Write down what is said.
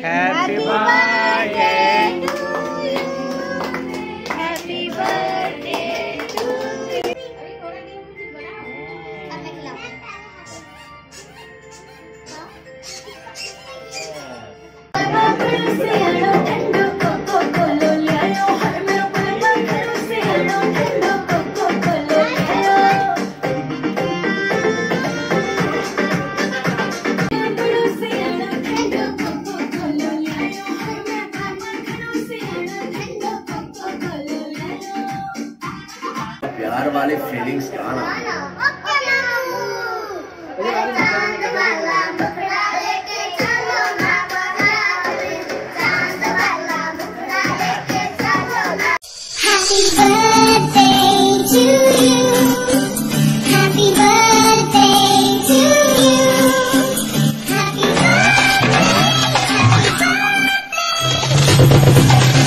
Happy birthday प्यार वाले feelings का नाम you.